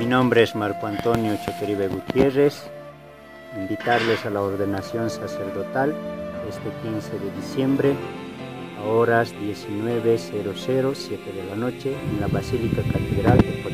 Mi nombre es Marco Antonio Choqueribe Gutiérrez. Invitarles a la ordenación sacerdotal este 15 de diciembre a horas 19.00, 7 de la noche, en la Basílica Catedral de Potosí.